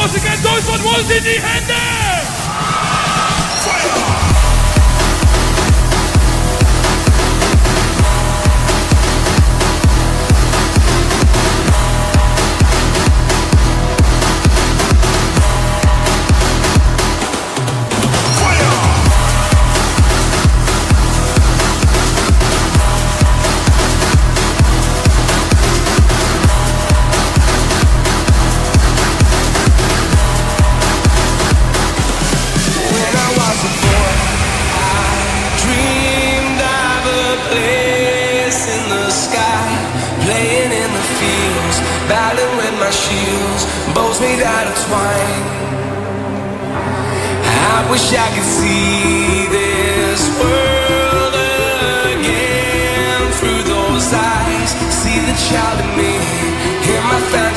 Once again, those one was in the hand there. my shields, bows made out of twine. I wish I could see this world again through those eyes. See the child in me, hear my family.